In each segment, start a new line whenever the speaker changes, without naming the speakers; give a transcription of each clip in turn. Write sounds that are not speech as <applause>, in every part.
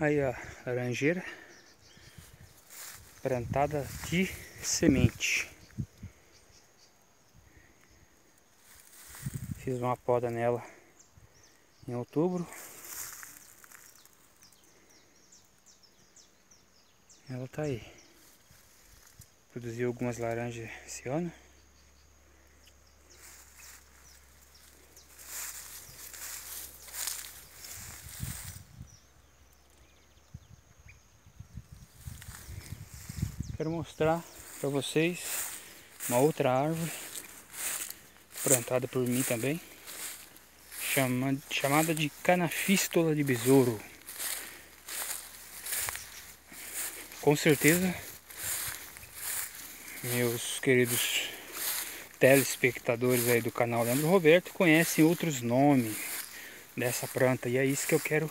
Aí a laranjeira plantada de semente. Fiz uma poda nela em outubro. Ela tá aí. Produziu algumas laranjas esse ano. Quero mostrar para vocês uma outra árvore plantada por mim também, chama, chamada de canafístola de besouro. Com certeza, meus queridos telespectadores aí do canal Leandro Roberto conhecem outros nomes dessa planta e é isso que eu quero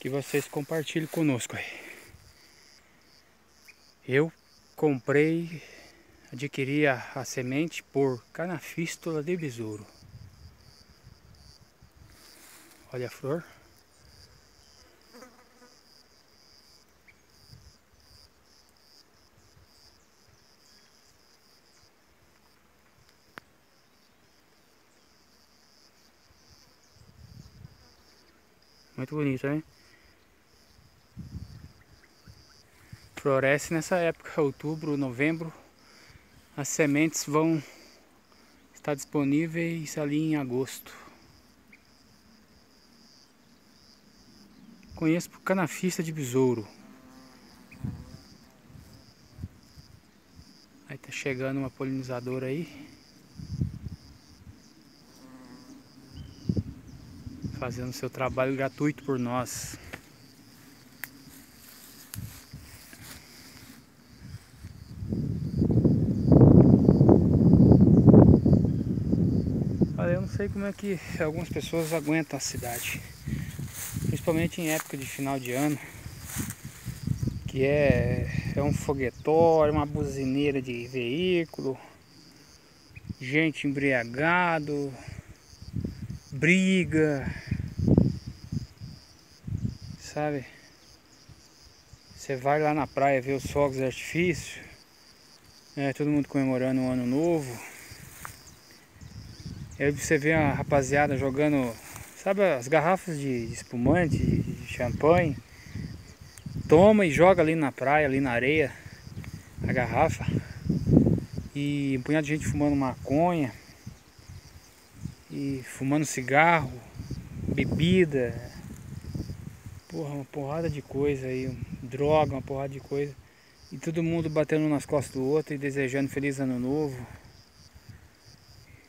que vocês compartilhem conosco aí. Eu comprei, adquiri a, a semente por canafístula de besouro. Olha a flor. Muito bonito, hein? Floresce nessa época, outubro, novembro. As sementes vão estar disponíveis ali em agosto. Conheço por canafista de besouro. Aí tá chegando uma polinizadora aí. Fazendo seu trabalho gratuito por nós. Sei como é que algumas pessoas aguentam a cidade. Principalmente em época de final de ano. Que é, é um foguetório, uma buzineira de veículo, gente embriagado, briga, sabe? Você vai lá na praia ver os fogos de artifício, é, todo mundo comemorando um ano novo. Aí você vê a rapaziada jogando, sabe as garrafas de espumante, de champanhe. Toma e joga ali na praia, ali na areia, a garrafa. E um punhado de gente fumando maconha. E fumando cigarro, bebida. Porra, uma porrada de coisa aí. Droga, uma porrada de coisa. E todo mundo batendo nas costas do outro e desejando feliz ano novo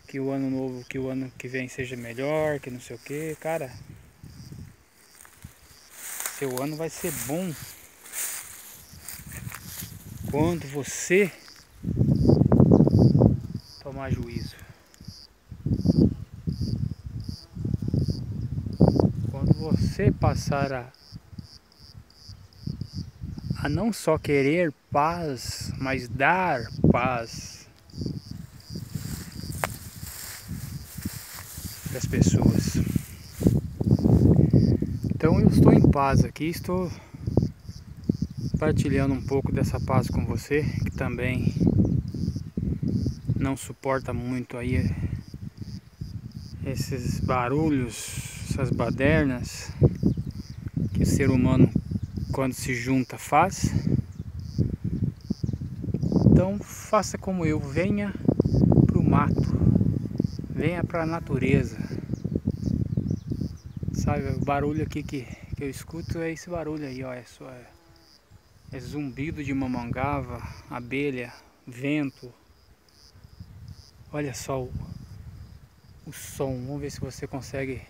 que o ano novo, que o ano que vem seja melhor, que não sei o que, cara. Seu ano vai ser bom quando você tomar juízo. Quando você passar a a não só querer paz, mas dar paz das pessoas. Então eu estou em paz aqui, estou partilhando um pouco dessa paz com você, que também não suporta muito aí esses barulhos, essas badernas que o ser humano quando se junta faz. Então faça como eu, venha para o mato venha para a natureza. Sabe, o barulho aqui que, que eu escuto é esse barulho aí, ó, é, só, é, é zumbido de mamangava, abelha, vento. Olha só o, o som, vamos ver se você consegue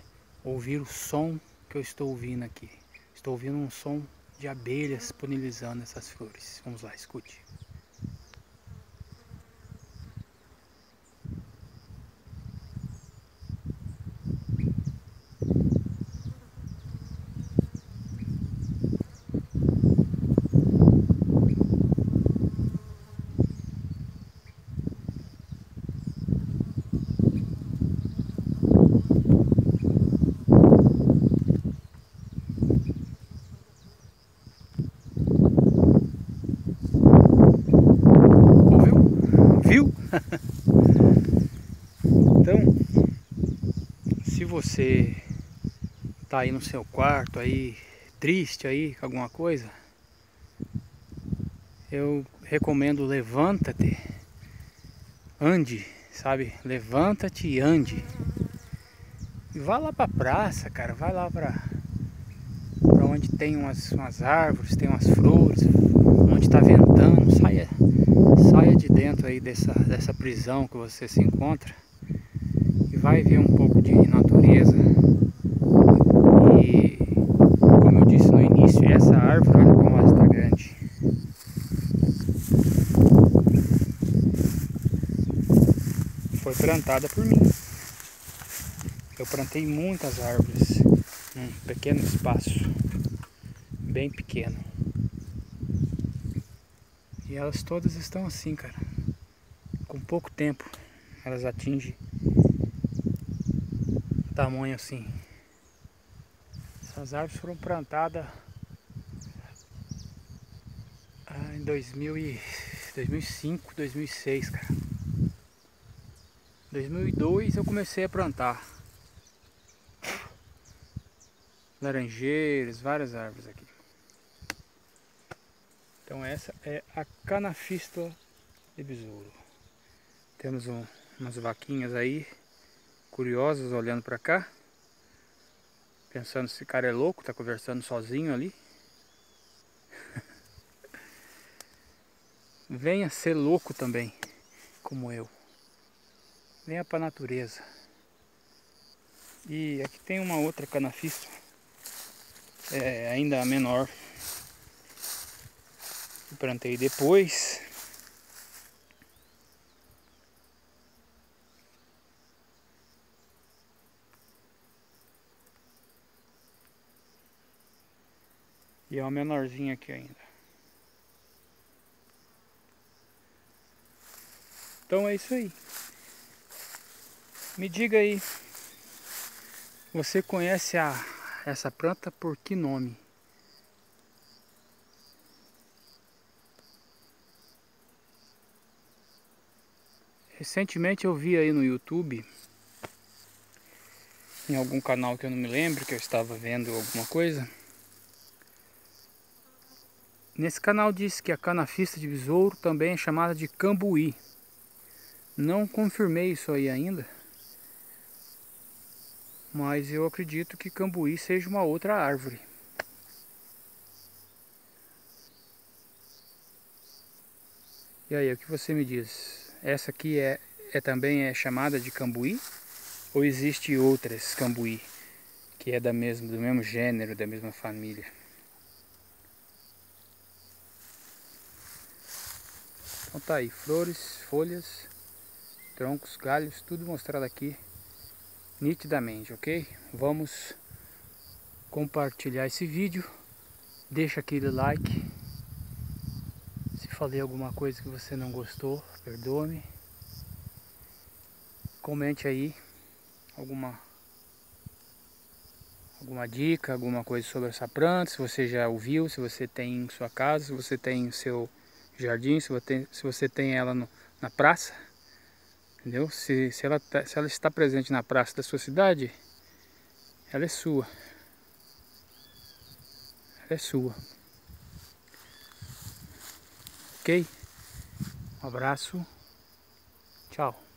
ouvir o som que eu estou ouvindo aqui. Estou ouvindo um som de abelhas polinizando essas flores. Vamos lá, escute. <laughs> então, se você tá aí no seu quarto aí, triste aí com alguma coisa, eu recomendo levanta-te, ande, sabe? Levanta-te e ande. E vá lá pra praça, cara, vai lá pra, pra onde tem umas, umas árvores, tem umas flores, onde tá ventando, saia saia de dentro aí dessa, dessa prisão que você se encontra e vai ver um pouco de natureza. E como eu disse no início, essa árvore, olha como ela está grande. Foi plantada por mim. Eu plantei muitas árvores num pequeno espaço, bem pequeno. E elas todas estão assim, cara. Com pouco tempo elas atingem tamanho assim. Essas árvores foram plantadas ah, em 2000 e 2005, 2006, cara. 2002 eu comecei a plantar laranjeiras, várias árvores aqui. Então essa é a canafístula de besouro. Temos um, umas vaquinhas aí, curiosas, olhando para cá. Pensando se esse cara é louco, tá conversando sozinho ali. <laughs> Venha ser louco também, como eu. Venha para a natureza. E aqui tem uma outra canafístula, é, ainda menor. Plantei depois. E é uma menorzinha aqui ainda. Então é isso aí. Me diga aí, você conhece a, essa planta por que nome? Recentemente eu vi aí no YouTube, em algum canal que eu não me lembro, que eu estava vendo alguma coisa, Nesse canal diz que a canafista de besouro também é chamada de cambuí. Não confirmei isso aí ainda. Mas eu acredito que cambuí seja uma outra árvore. E aí, o que você me diz? Essa aqui é, é também é chamada de cambuí? Ou existe outras cambuí que é da mesma, do mesmo gênero, da mesma família? Então tá aí, flores, folhas, troncos, galhos, tudo mostrado aqui nitidamente, ok? Vamos compartilhar esse vídeo, deixa aquele like. Falei alguma coisa que você não gostou, perdoe-me. Comente aí alguma alguma dica, alguma coisa sobre essa planta, se você já ouviu, se você tem em sua casa, se você tem em seu jardim, se você tem, se você tem ela no, na praça, entendeu? Se, se, ela tá, se ela está presente na praça da sua cidade, ela é sua. Ela é sua. Ok? Um abraço. Tchau.